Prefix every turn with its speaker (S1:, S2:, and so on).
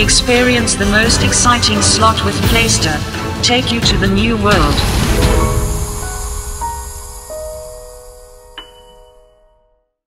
S1: Experience the most exciting slot with Playster. Take you to the new world.